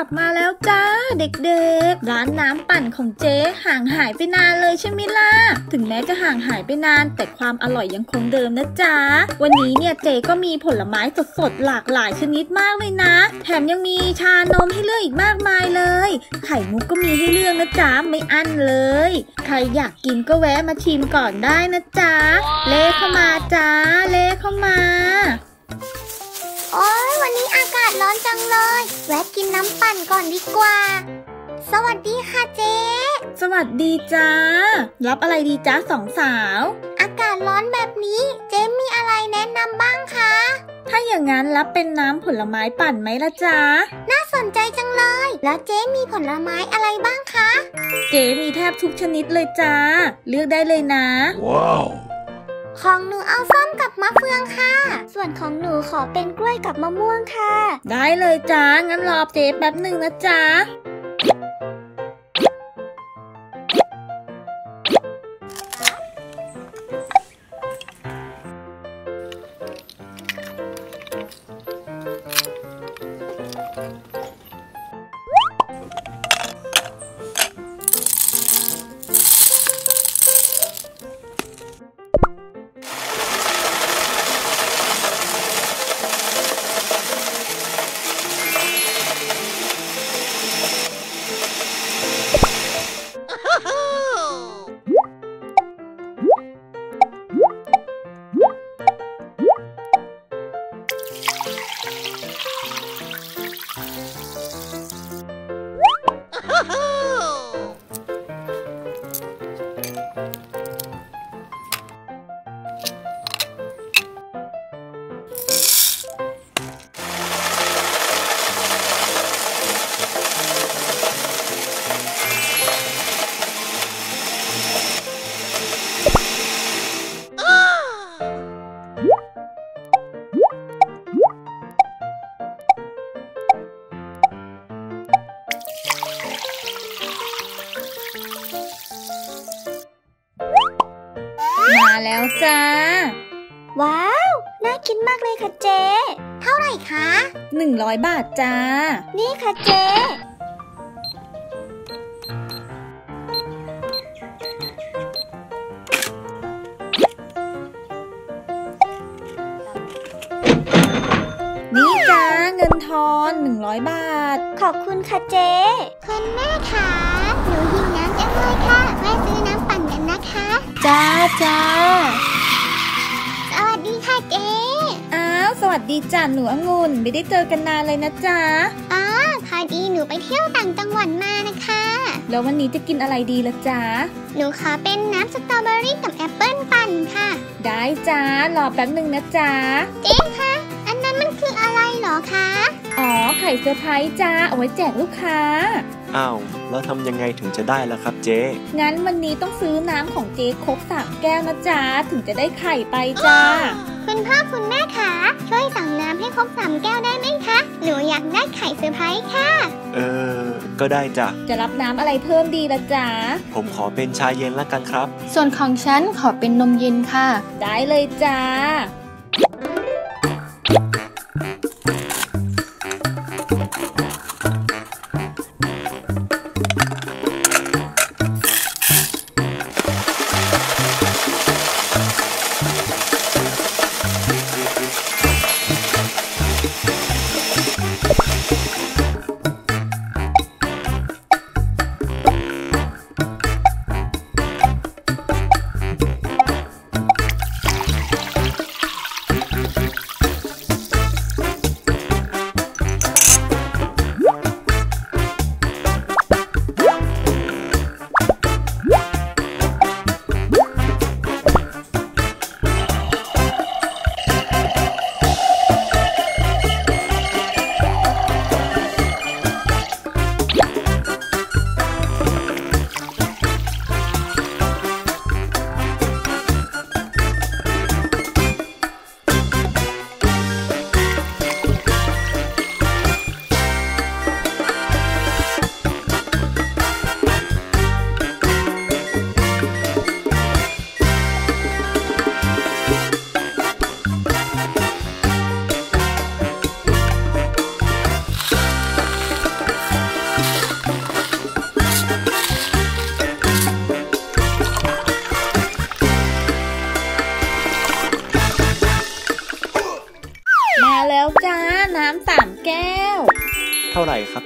ลับมาแล้วจ้า เด็กๆ ร้านน้ำปั่นของเจ๊ห่างหายไปนานเลยใช่ไหมล่ะ ถึงแม้จะห่างหายไปนาน แต่ความอร่อยยังคงเดิมนะจ๊ะ วันนี้เนี่ยเจ๊ก็มีผลไม้สดๆหลากหลายชนิดมากเลยนะ แถมยังมีชานมให้เลือกอีกมากมายเลย ไข่มุกก็มีให้เลือกนะจ๊ะไม่อั้นเลย ใครอยากกินก็แวะมาชิมก่อนได้นะจ๊ะ เลเข้ามาจ้า เลเข้ามา โอ้ยวันนี้อากาศร้อนจังเลย แวะกินน้ำปั่นก่อนดีกว่า สวัสดีค่ะเจ๊สวัสดีจ้า รับอะไรดีจ้าสองสาว อากาศร้อนแบบนี้ เจ๊มีอะไรแนะนำบ้างคะ ถ้าอย่างนั้นรับเป็นน้ำผลไม้ปั่นไหมล่ะจ๊ะน่าสนใจจังเลย แล้วเจ๊มีผลไม้อะไรบ้างคะเก๋มีแทบทุกชนิดเลยจ้า เลือกได้เลยนะ Wow. ของหนูเอาส้มกับมะเฟืองค่ะ ส่วนของหนูขอเป็นกล้วยกับมะม่วงค่ะ ได้เลยจ้างั้นรอเจ๊แป๊บหนึ่งนะจ๊ะ 100 บาทจ้า นี่ค่ะเจ๊นี่จ้าเงินทอน 100 บาท ขอบคุณค่ะเจ๊คุณแม่คะหนูหิวน้ำจังเลยค่ะแม่ซื้อน้ำปั่นกันนะคะ จ้าจ้า ดีจ้าหนูองุ่นไม่ได้เจอกันนานเลยนะจ๊ะอ๋อพอดีหนูไปเที่ยวต่างจังหวัดมานะคะ แล้ววันนี้จะกินอะไรดีละจ๊ะ หนูขอเป็นน้ำสตรอเบอรี่กับแอปเปิ้ลปั่นค่ะ ได้จ้ารอแป๊บหนึ่งนะจ๊ะ เจ๊คะอันนั้นมันคืออะไรเหรอคะ อ๋อไข่เซอร์ไพรส์จ้าเอาไว้แจกลูกค้าอ้าวแล้วทำยังไงถึงจะได้ล่ะครับเจ๊งั้นวันนี้ต้องซื้อน้ำของเจ๊ครบสามแก้วนะจ๊ะถึงจะได้ไข่ไปจ้า คุณพ่อคุณแม่คะช่วยสั่งน้ำให้ครบสามแก้วได้ไหมคะ หนูอยากได้ไข่เซอร์ไพรส์ค่ะ เออ ก็ได้จ้ะ จะรับน้ำอะไรเพิ่มดีละจ๊ะ ผมขอเป็นชาเย็นละกันครับ ส่วนของฉันขอเป็นนมเย็นค่ะ ได้เลยจ้า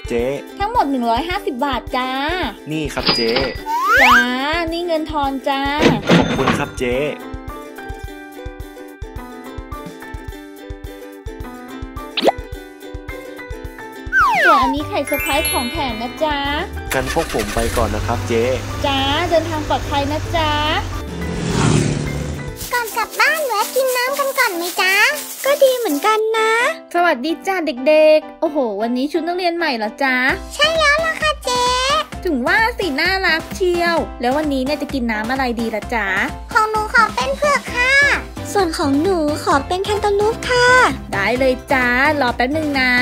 เจ๊ ทั้งหมด 150 บาทจ้า นี่ครับเจ๊ จ้า นี่เงินทอนจ้า ขอบคุณครับเจ๊ส่วนอันนี้ไข่เซอร์ไพรส์ของแถมนะจ๊ะ กันพวกผมไปก่อนนะครับเจ๊ จ้า เดินทางปลอดภัยนะจ๊ะ ก่อนกลับบ้านแวะกินน้ำกันก่อนไหมจ๊ะ ก็ดีเหมือนกันนะ สวัสดีจ้าเด็กๆ โอ้โห วันนี้ชุดนักเรียนใหม่เหรอจ๊ะ ใช่แล้วล่ะค่ะเจ๊ ถึงว่าสีน่ารักเชียว แล้ววันนี้เนี่ยจะกินน้ำอะไรดีล่ะจ๊ะ ของหนูขอเป็นเผือกค่ะ ส่วนของหนูขอเป็นแคนตาลูปค่ะ ได้เลยจ้ารอแป๊บนึงนะ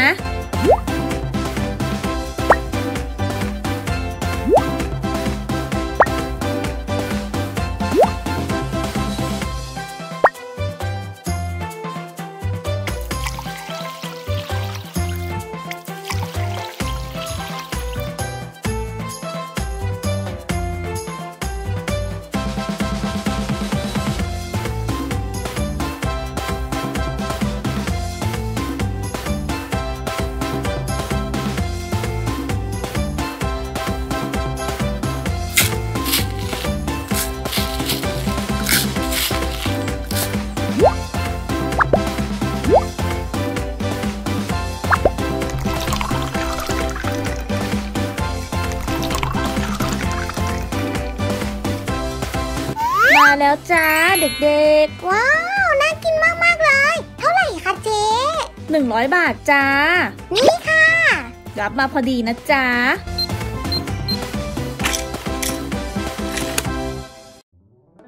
เด็กว้าว น่ากินมากๆเลย เท่าไหร่คะเจ๊ๆ100 บาทจ้า นี่ค่ะรับมาพอดีนะจ๊ะ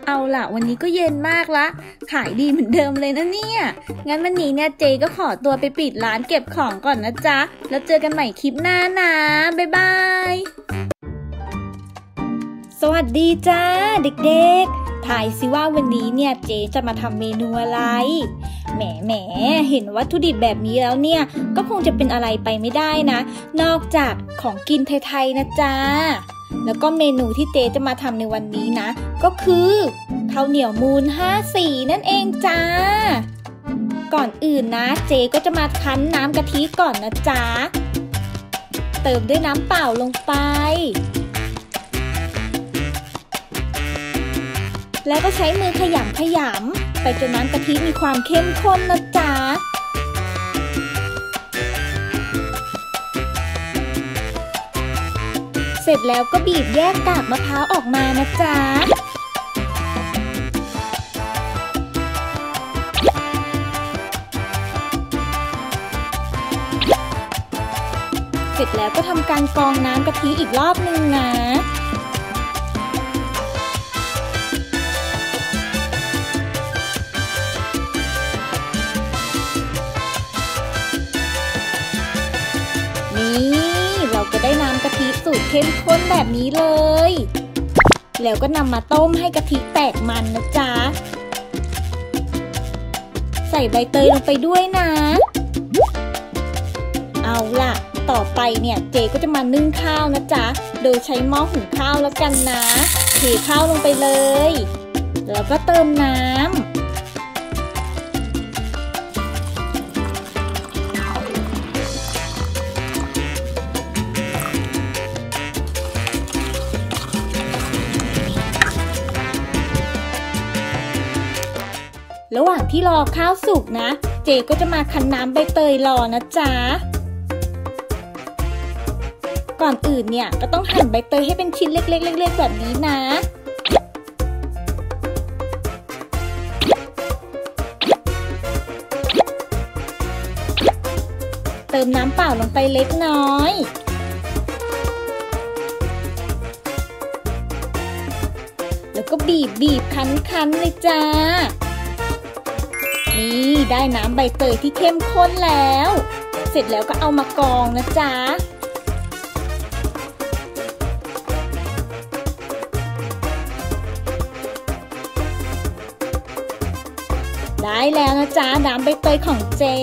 เอาล่ะ วันนี้ก็เย็นมากละ ขายดีเหมือนเดิมเลยนะเนี่ย งั้นวันนี้เนี่ยเจก็ขอตัวไปปิดร้านเก็บของก่อนนะจ๊ะ แล้วเจอกันใหม่คลิปหน้านะ บ๊ายบาย สวัสดีจ้าเด็กๆ ทายสิว่าวันนี้เนี่ยเจ๊จะมาทำเมนูอะไร แหมแหมเห็นวัตถุดิบแบบนี้แล้วเนี่ย ก็คงจะเป็นอะไรไปไม่ได้นะ นอกจากของกินไทยๆนะจ๊ะ แล้วก็เมนูที่เจ๊จะมาทำในวันนี้นะ ก็คือข้าวเหนียวมูน5สีนั่นเองจ้าก่อนอื่นนะเจก็จะมาคั้นน้ำกะทิก่อนนะจ๊ะ เติมด้วยน้ำเปล่าลงไป แล้วก็ใช้มือขยำขยำไปจนน้ำกะทิมีความเข้มข้นนะจ๊ะเสร็จแล้วก็บีบแยกกากมะพร้าวออกมานะจ๊ะ เสร็จแล้วก็ทำการกรองน้ำกะทิอีกรอบนึงนะ เข้มข้นแบบนี้เลย แล้วก็นำมาต้มให้กะทิแตกมันนะจ๊ะ ใส่ใบเตยลงไปด้วยนะ เอาล่ะ ต่อไปเนี่ยเจก็จะมานึ่งข้าวนะจ๊ะ โดยใช้หม้อหุงข้าวแล้วกันนะ เทข้าวลงไปเลย แล้วก็เติมน้ำ ที่รอข้าวสุกนะ เจก็จะมาคั้นน้ำใบเตยรอนะจ๊ะ ก่อนอื่นเนี่ยก็ต้องหั่นใบเตยให้เป็นชิ้นเล็กๆๆแบบนี้นะเติมน้ำเปล่าลงไปเล็กน้อย แล้วก็บีบบีบคั้นคั้นเลยจ้า นี่ได้น้ำใบเตยที่เข้มข้นแล้ว เสร็จแล้วก็เอามากองนะจ๊ะได้แล้วนะจ๊ะน้ำใบเตยของเจ๊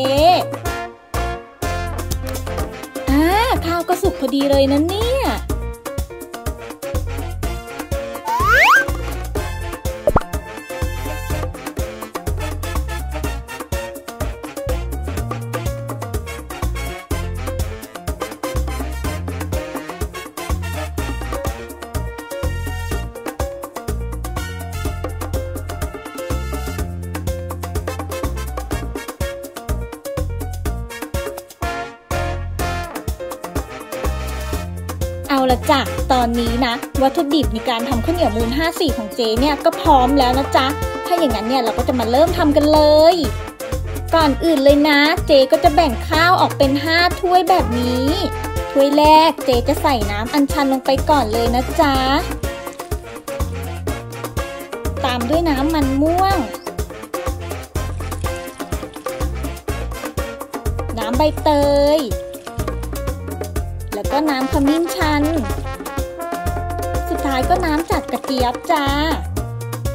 อ่าข้าวก็สุกพอดีเลยนะเนี่ย นนี้นะ วัตถุดิบในการทำข้าวเหนียวมูล5สีของเจเนี่ยก็พร้อมแล้วนะจ๊ะ ถ้าอย่างนั้นเนี่ยเราก็จะมาเริ่มทำกันเลย ก่อนอื่นเลยนะ เจก็จะแบ่งข้าวออกเป็น 5 ถ้วยแบบนี้ ถ้วยแรกเจจะใส่น้ำอัญชันลงไปก่อนเลยนะจ๊ะ ตามด้วยน้ำมันม่วง น้ำใบเตยแล้วก็น้ำขมิ้นชัน ท้ายก็น้ำจากกระเจี๊ยบจ้า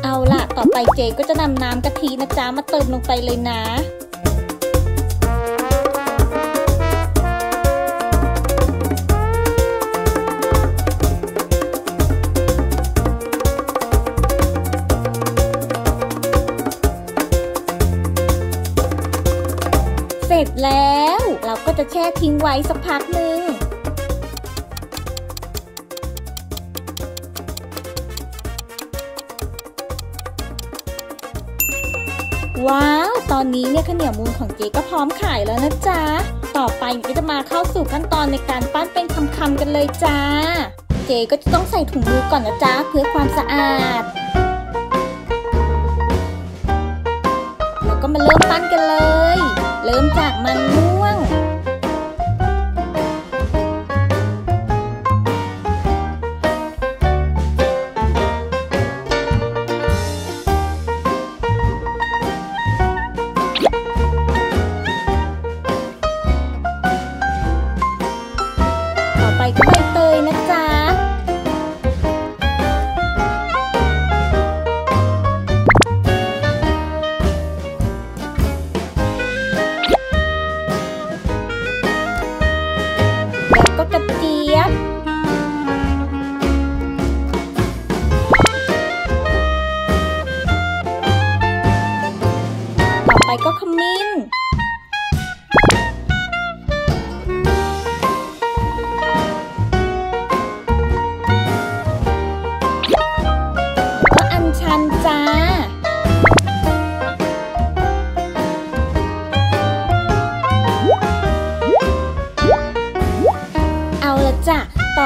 เอาล่ะ ต่อไปเจก็จะนำน้ำกะทินะจ๊ะมาเติมลงไปเลยนะเสร็จแล้วเราก็จะแช่ทิ้งไว้สักพักหนึ่ง อนนี้เนี่ยข้าวเหนียวมูลของเจ๊ก็พร้อมขายแล้วนะจ๊ะ ต่อไปก็จะมาเข้าสู่ขั้นตอนในการปั้นเป็นคำๆกันเลยจ้า เจ๊ก็จะต้องใส่ถุงมือก่อนนะจ๊ะเพื่อความสะอาด แล้วก็มาเริ่มปั้นกันเลย เริ่มจากมันม่ว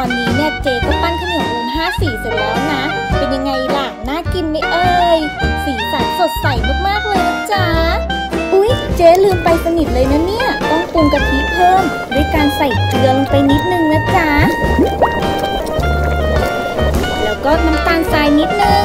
อนนี้เนี่ยเจก็ปั้นข้าวเหนียวมูล5สีเสร็จแล้วนะ เป็นยังไงล่ะ น่ากินไหมเอ่ย สีสันสดใสมากๆเลยนะจ๊ะ อุ๊ย เจ๊ลืมไปสนิทเลยนะเนี่ย ต้องปรุงกะทิเพิ่ม ด้วยการใส่เกลือลงไปนิดนึงนะจ๊ะ แล้วก็น้ำตาลทรายนิดนึง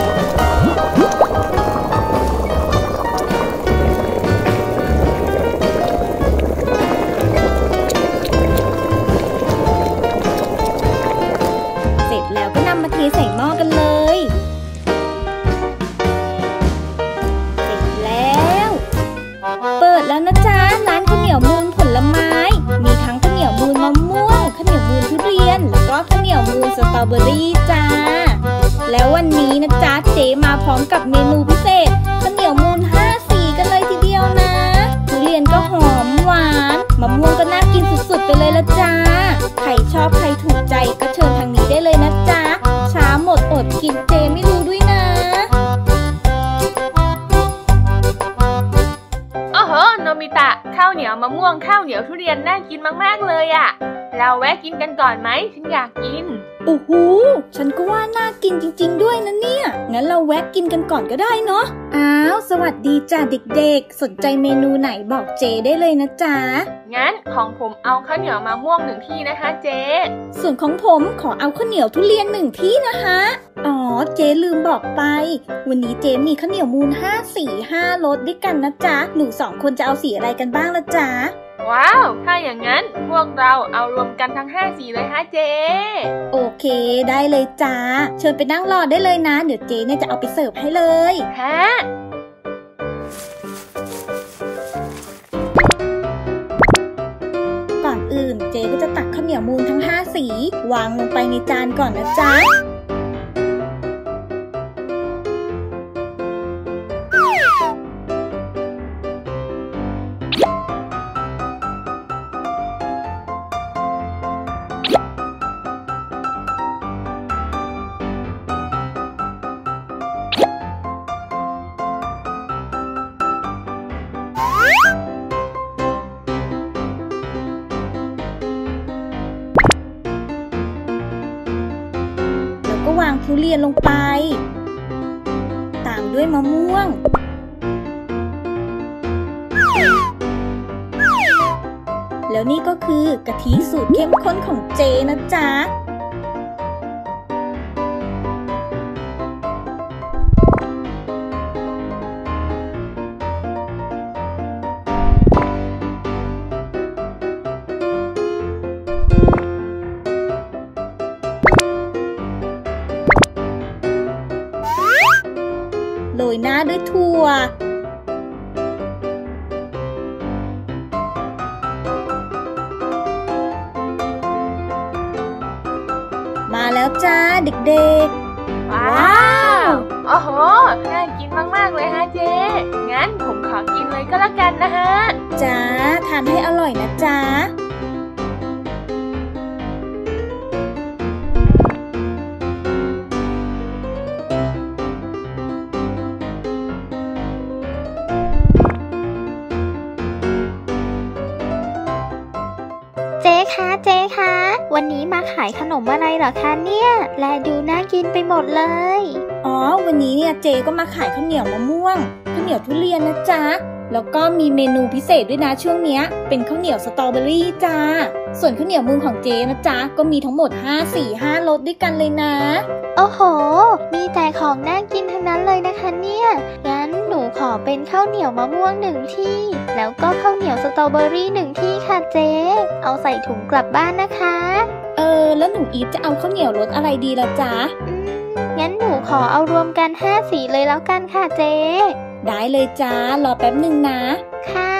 ใส่หม้อกันเลยเสร็จแล้ว เปิดแล้วนะจ๊ะร้านข้าวเหนียวมูลผลไม้ มีทั้งข้าวเหนียวมูลมะม่วงข้าวเหนียวมูลทุเรียน แล้วก็ข้าวเหนียวมูลสตรอเบอรี่จ้า แล้ววันนี้นะจ๊ะเจมาพร้อมกับเมนูพิเศษข้าวเหนียว กินมากๆเลยอะเราแวะกินกันก่อนไหมฉันอยากกินโอ้โหฉันก็ว่าน่ากินจริง ๆ ด้วยนะเนี่ย งั้นเราแวะกินกันก่อนก็ได้เนาะ อ้าว สวัสดีจ้าเด็กๆ สนใจเมนูไหนบอกเจได้เลยนะจ๊ะ งั้นของผมเอาข้าวเหนียวมะม่วงหนึ่งที่นะคะเจ๊ส่วนของผมขอเอาข้าวเหนียวทุเรียนหนึ่งที่นะคะ อ๋อ เจลืมบอกไป วันนี้เจมีข้าวเหนียวมูล5สี5รสด้วยกันนะจ๊ะ หนูสองคนจะเอาสีอะไรกันบ้างละจ๊ะ ว้าว ถ้าอย่างนั้นพวกเราเอารวมกันทั้งห้าสีเลยฮะเจ๊โอเคได้เลยจ้า เชิญไปนั่งรอได้เลยนะ เดี๋ยวเจเนี่ยจะเอาไปเสิร์ฟให้เลยฮะก่อนอื่นเจก็จะตักข้าวเหนียวมูลทั้ง 5 สี วางลงไปในจานก่อนนะจ๊ะ ยหน้าด้วยถั่วมาแล้วจ้าเด็กว้าวโอ้โห น่ากินมาก ๆ เลยฮะเจ๊ งั้นผมขอกินเลยก็แล้วกันนะฮะๆจ้าทานให้อร่อยนะจ๊ะ กินไปหมดเลย อ๋อ วันนี้เนี่ยเจก็มาขายข้าวเหนียวมะม่วงข้าวเหนียวทุเรียนนะจ๊ะ แล้วก็มีเมนูพิเศษด้วยนะช่วงเนี้ย เป็นข้าวเหนียวสตรอเบอรี่จ้า ส่วนข้าวเหนียวมูนของเจนะจ๊ะ ก็มีทั้งหมด 5 4 5รสด้วยกันเลยนะ โอ้โห มีแต่ของน่ากินทั้งนั้นเลยนะคะเนี่ย งั้นหนูขอเป็นข้าวเหนียวมะม่วงหนึ่งที่ แล้วก็ข้าวเหนียวสตรอเบอรี่หนึ่งที่ค่ะเจ๊ เอาใส่ถุงกลับบ้านนะคะ เออ แล้วหนูอีฟจะเอาข้าวเหนียวรสอะไรดีละจ๊ะอืมงั้นหนูขอเอารวมกันห้าสีเลยแล้วกันค่ะเจ๊ ได้เลยจ้ารอแป๊บหนึ่งนะ ค่ะ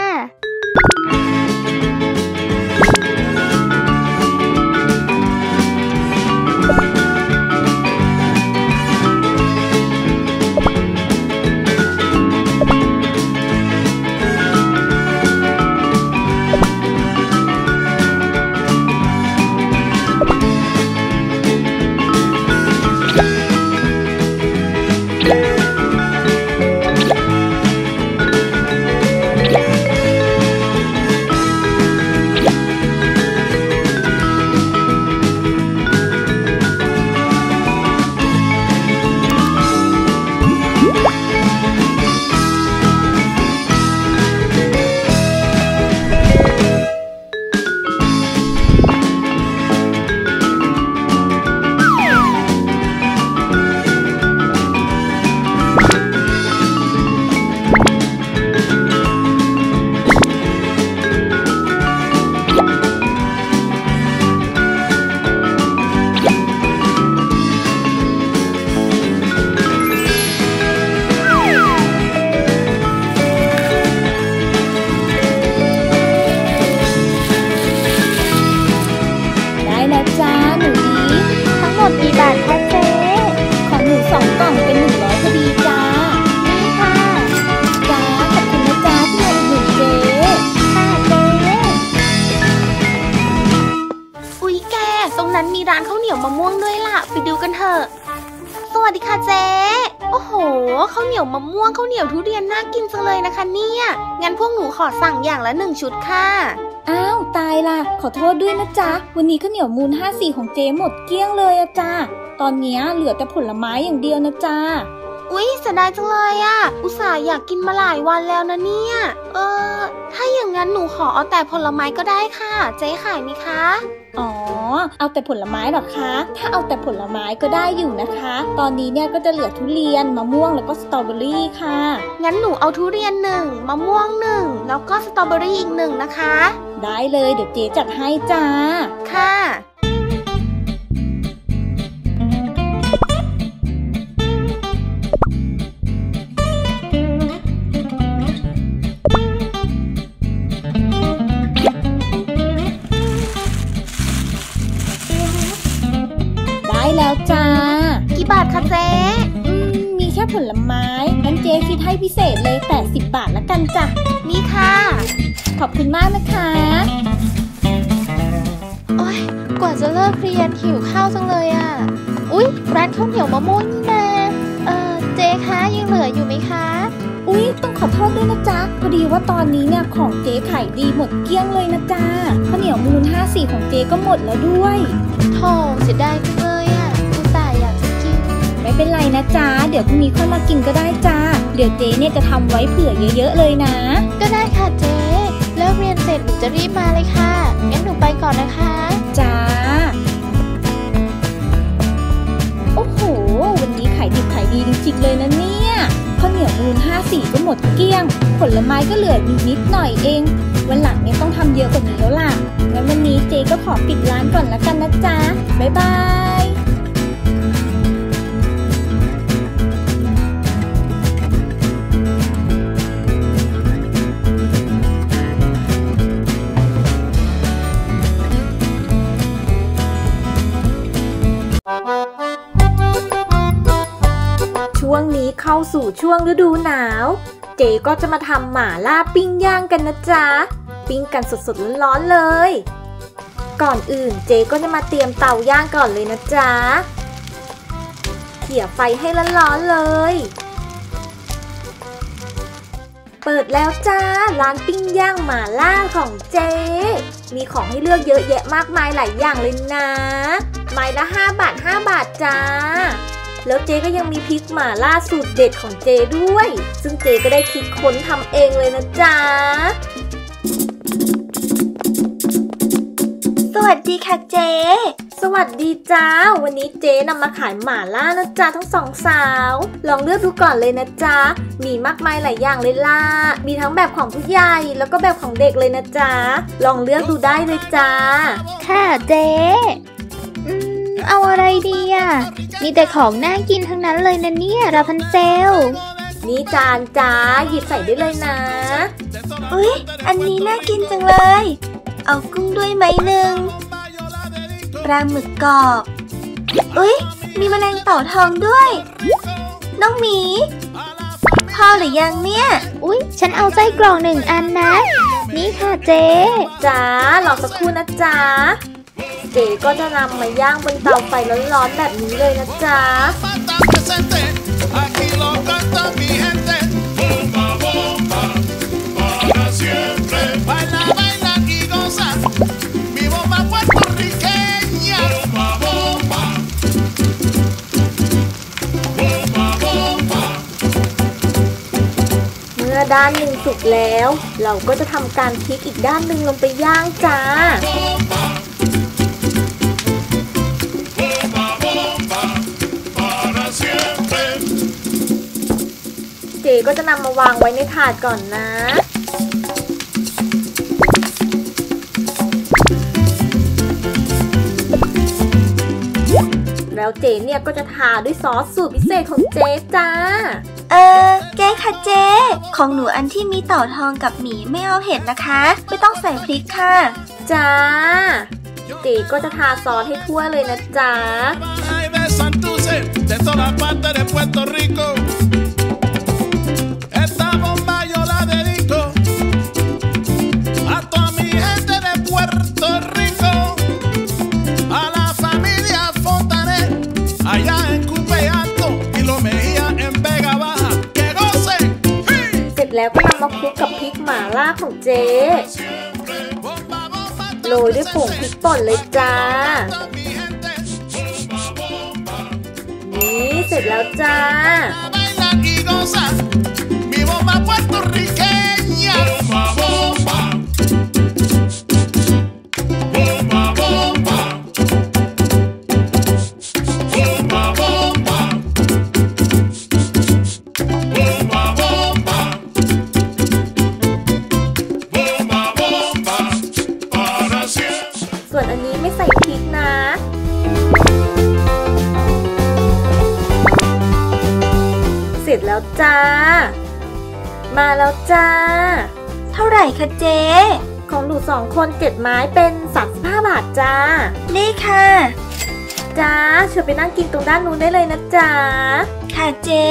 ดีค่ะเจ๊โอ้โหข้าวเหนียวมะม่วงข้าวเหนียวทุเรียนน่ากินจังเลยนะคะเนี่ย งั้นพวกหนูขอสั่งอย่างละหนึ่งชุดค่ะอ้าวตายล่ะขอโทษด้วยนะจ๊ะ วันนี้ข้าวเหนียวมูล5สีของเจหมดเกลี้ยงเลยอะจ้าตอนเนี้ยเหลือแต่ผลไม้อย่างเดียวนะจ้าอุ๊ยเสียดายจังเลยอะอุตส่าห์อยากกินมาหลายวันแล้วนะเนี่ย เออ ถ้าอย่างนั้นหนูขอเอาแต่ผลไม้ก็ได้ค่ะ เจ๊ขายไหมคะ อ๋อ เอาแต่ผลไม้เหรอคะ ถ้าเอาแต่ผลไม้ก็ได้อยู่นะคะ ตอนนี้เนี่ยก็จะเหลือทุเรียนมะม่วงแล้วก็สตรอเบอรี่ค่ะ งั้นหนูเอาทุเรียนหนึ่งมะม่วงหนึ่งแล้วก็สตรอเบอรี่อีกหนึ่งนะคะ ได้เลยเดี๋ยวเจ๊จัดให้จ้า ค่ะ พิเศษเลย 80 บาทละกันจ้ะ นี่ค่ะ ขอบคุณมากนะคะ โอ๊ยกว่าจะเลิกเรียนหิวข้าวจังเลยอะ อุ๊ย ร้านข้าวเหนียวมะม่วงนี่นาเอ่อเจ๊คะยังเหลืออยู่ไหมคะ อุ๊ย ต้องขอโทษด้วยนะจ๊ะ พอดีว่าตอนนี้เนี่ยของเจ๊ขายดีหมดเกลี้ยงเลยนะจ๊ะข้าวเหนียวมูล5สีของเจ๊ก็หมดแล้วด้วยโธ่เสียดายจังเลยอะอุตส่าห์อยากจะกิน ไม่เป็นไรนะจ๊ะ เดี๋ยวพรุ่งนี้ค่อยมากินก็ได้จ้า เดี๋ยวเจ๊เนี่ยจะทำไว้เผื่อเยอะ ๆ เลยนะ ก็ได้ค่ะเจ๊เลิกเรียนเสร็จหนูจะรีบมาเลยค่ะ งั้นหนูไปก่อนนะคะ จ้า โอ้โห วันนี้ขายดิบขายดีจริงๆเลยนะเนี่ยข้าวเหนียวมูลห้าสีก็หมดเกลี้ยง ผลไม้ก็เหลืออยู่นิดหน่อยเอง วันหลังเนี่ยต้องทำเยอะกว่านี้แล้วล่ะ งั้นวันนี้เจ๊ก็ขอปิดร้านก่อนละกันนะจ๊ะ บ๊ายบาย สู่ช่วงฤดูหนาว เจก็จะมาทำหม่าล่าปิ้งย่างกันนะจ๊ะ ปิ้งกันสดๆร้อนๆเลย ก่อนอื่นเจก็จะมาเตรียมเตาย่างก่อนเลยนะจ๊ะเขี่ยไฟให้ร้อนๆเลย เปิดแล้วจ้า ร้านปิ้งย่างหม่าล่าของเจ มีของให้เลือกเยอะแยะมากมายหลายอย่างเลยนะ ไม้ละ 5 บาท 5 บาทจ้า แล้วเจก็ยังมีพริกหม่าล่าสูตรเด็ดของเจด้วย ซึ่งเจก็ได้คิดค้นทำเองเลยนะจ๊ะสวัสดีค่ะเจ๊สวัสดีจ้า วันนี้เจนำมาขายหม่าล่านะจ๊ะทั้งสองสาว ลองเลือกดูก่อนเลยนะจ๊ะ มีมากมายหลายอย่างเลยล่ะ มีทั้งแบบของผู้ใหญ่แล้วก็แบบของเด็กเลยนะจ๊ะ ลองเลือกดูได้เลยจ้า ค่ะเจ๊ เอาอะไรดีอะมีแต่ของน่ากินทั้งนั้นเลยนะเนี่ยราพันเซล นี่จานจ้าหยิบใส่ได้เลยนะอุ๊ยอันนี้น่ากินจังเลย เอากุ้งด้วยไหมหนึ่งปลาหมึกกรอบอุ๊ยมีแมลงเต่าทองด้วย น้องหมีพอหรือยังเนี่ย อุ๊ยฉันเอาไส้กรอกหนึ่งอันนะ นี่ค่ะเจ๊จ้ารอสักครู่นะจ๊ะ เก๋ก็จะนำมาย่างบนเตาไฟร้อนๆแบบนี้เลยนะจ๊ะด้านหนึ่งสุกแล้ว เราก็จะทำการพลิกอีกด้านหนึ่งลงไปย่างจ้า ก็จะนำมาวางไว้ในถาดก่อนนะ แล้วเจ๊เนี่ยก็จะทาด้วยซอสสูตรพิเศษของเจ๊จ้า เออเจ๊ค่ะเจ๊ของหนูอันที่มีเต่าทองกับหมีไม่เอาเห็ดนะคะ ไม่ต้องใส่พริกค่ะ จ้า เจ๊ก็จะทาซอสให้ทั่วเลยนะจ๊ะ Ay, de Santurce, de toda parte de Puerto Rico. ของเจ๊โรยด้วยผงพริกป่นเลยจ้า นี่เสร็จแล้วจ้า ร็จแล้วจ้า มาแล้วจ้า เท่าไหร่คะเจ๊ของหนูสองคนเจ็ดไม้เป็น35บาทจ้า นี่ค่ะ จ้าเชิญไปนั่งกินตรงด้านนู้นได้เลยนะจ้าค่ะเจ๊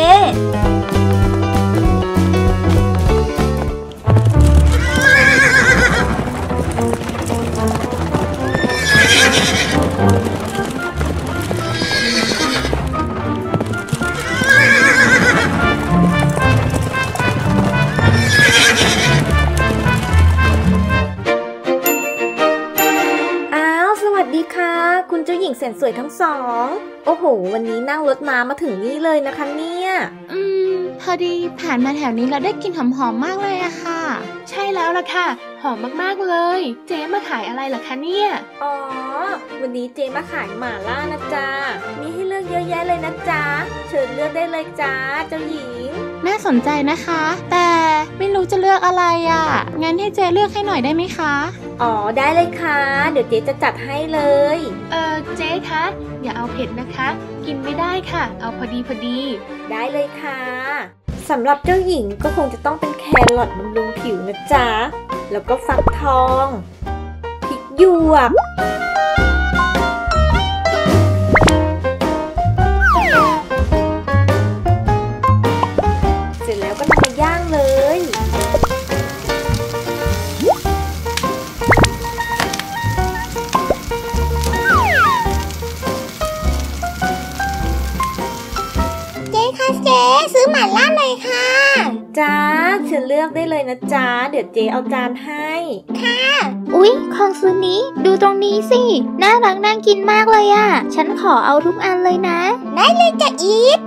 นสวยทั้งสอง โอ้โห วันนี้นั่งรถมามาถึงนี่เลยนะคะเนี่ย อืม พอดีผ่านมาแถวนี้แล้วได้กลิ่นหอมๆมากเลยอะค่ะ ใช่แล้วล่ะค่ะ หอมมากๆเลย เจ๊มาขายอะไรเหรอคะเนี่ย อ๋อ วันนี้เจมาขายหม่าล่านะจ๊ะ มีให้เลือกเยอะแยะเลยนะจ๊ะ เชิญเลือกได้เลยจ้าเจ้าหญิง น่าสนใจนะคะ แต่ไม่รู้จะเลือกอะไรอะ่ะงั้นให้เจ๊เลือกให้หน่อยได้ไหมคะ อ๋อได้เลยค่ะ เดี๋ยวเจ๊จะจัดให้เลย เออเจ๊คะ อย่าเอาเผ็ดนะคะ กินไม่ได้ค่ะ เอาพอดีพอดี ได้เลยค่ะสำหรับเจ้าหญิงก็คงจะต้องเป็นแครอทบำรุงผิวนะจ๊ะ แล้วก็ฟักทองพริกหยวก ซื้อหม่าล่าหน่อยค่ะจ้าเชิญเลือกได้เลยนะจ๊ะเดี๋ยวเจ๊เอาจานให้อุ๊ย ของซื้อนี้ ดูตรงนี้สิ น่ารักน่ากินมากเลยอะ่ะ ฉันขอเอาทุกอันเลยนะ ได้เลยจ้ะอีฟ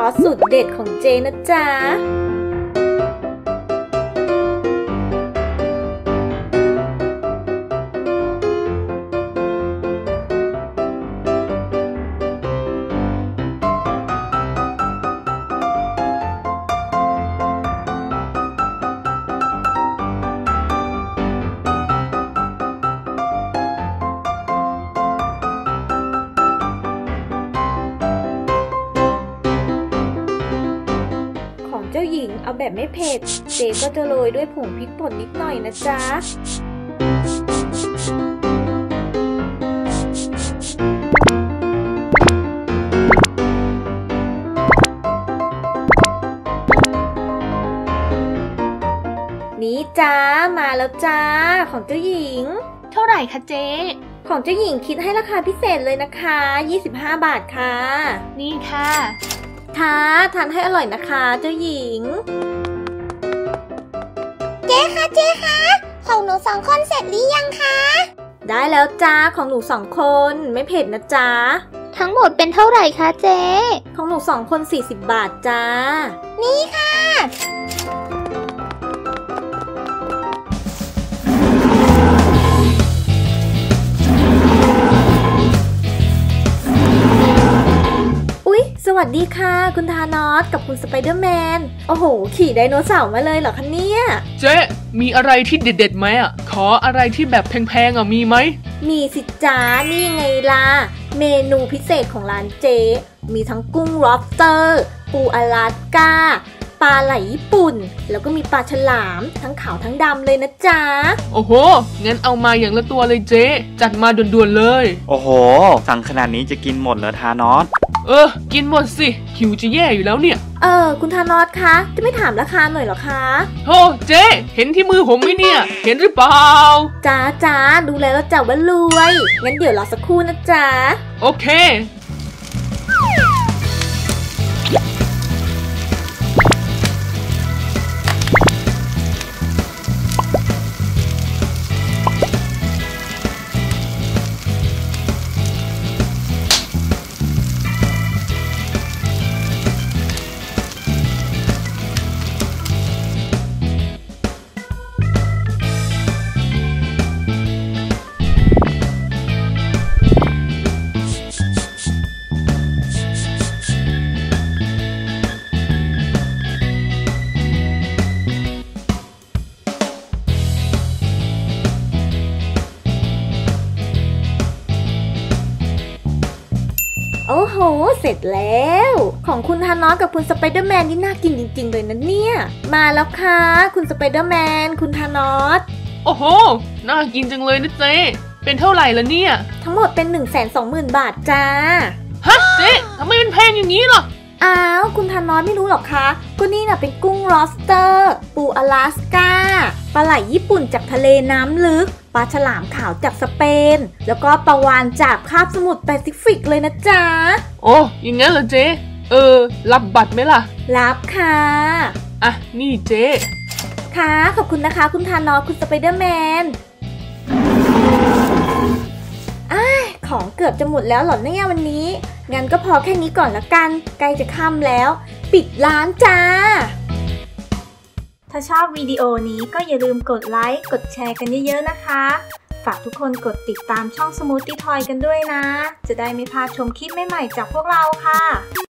ซอสสูตรเด็ดของเจนะจ๊ะ เจก็จะโรยด้วยผงพริกป่นนิดหน่อยนะจ๊ะนี่จ้ามาแล้วจ้า ของเจ้าหญิง เท่าไหร่คะเจ๊ของเจ้าหญิงคิดให้ราคาพิเศษเลยนะคะ 25 บาทค่ะ นี่ค่ะ ค่ะ ทานให้อร่อยนะคะ เจ้าหญิงเจ๊ คะเจ๊คะของหนูสองคนเสร็จหรือยังคะ ได้แล้วจ้าของหนูสองคนไม่เผ็ดนะจ๊ะทั้งหมดเป็นเท่าไหร่คะเจ๊ของหนูสองคน40 บาทจ้า นี่ค่ะ สวัสดีค่ะ คุณทานอสกับคุณสไปเดอร์แมน โอ้โห ขี่ไดโนเสาร์มาเลยเหรอคะเนี่ย เจ๊มีอะไรที่เด็ดๆไหมอะ ขออะไรที่แบบแพงๆอะมีไหม มีสิจ้านี่ไงล่ะ เมนูพิเศษของร้านเจมีทั้งกุ้งล็อบสเตอร์ปูอลาสกา ปลาไหลญี่ปุ่น แล้วก็มีปลาฉลาม ทั้งขาวทั้งดำเลยนะจ๊ะ โอ้โห งั้นเอามาอย่างละตัวเลยเจ๊ จัดมาด่วนๆเลย โอ้โห สั่งขนาดนี้จะกินหมดเหรอทานอส เออ กินหมดสิ หิวจะแย่อยู่แล้วเนี่ย เออ คุณทานอสคะ จะไม่ถามราคาหน่อยเหรอคะโธ่เจ๊เห็นที่มือผมไหมเนี่ย เห็นหรือเปล่า จ้าจ้าดูแลแล้วจ้าว่ารวย งั้นเดี๋ยวรอสักครู่นะจ๊ะ โอเค เสร็จแล้ว ของคุณทานอสกับคุณสไปเดอร์แมนนี่น่ากินจริง ๆ เลยนะเนี่ย มาแล้วค่ะ คุณสไปเดอร์แมนคุณทานอสโอ้โห น่ากินจังเลยนะเจ๊เป็นเท่าไหร่ละเนี่ย ทั้งหมดเป็น 1 2 0 0 0 0 บาทจ้า ฮะเจ๊ทำไมมันแพงอย่างนี้ล่ะอ้าว คุณทานน้อยไม่รู้หรอคะก็นี่น่ะเป็นกุ้งล็อบสเตอร์ ปูอลาสกาปลาไหลญี่ปุ่นจากทะเลน้ำลึกป ลาฉลามขาวจากสเปน แล้วก็ปลาวานจากคาบสมุทรแปซิฟิกเลยนะจ๊ะ โอ้อย่างงั้นเหรอเจ๊เออ รับบัตรไหมล่ะ รับค่ะ อะ นี่เจ๊ค่ะ ขอบคุณนะคะ คุณทานอสคุณสไปเดอร์แมนอุ๊ยของเกือบจะหมดแล้วเหรอเนี่ยวันนี้ งั้นก็พอแค่นี้ก่อนละกัน ใกล้จะค่ำแล้ว ปิดร้านจ้า ถ้าชอบวิดีโอนี้ก็อย่าลืมกดไลค์ กดแชร์กันเยอะๆนะคะ ฝากทุกคนกดติดตามช่อง Smoothie Toy กันด้วยนะ จะได้ไม่พลาดชมคลิปใหม่ๆจากพวกเราค่ะ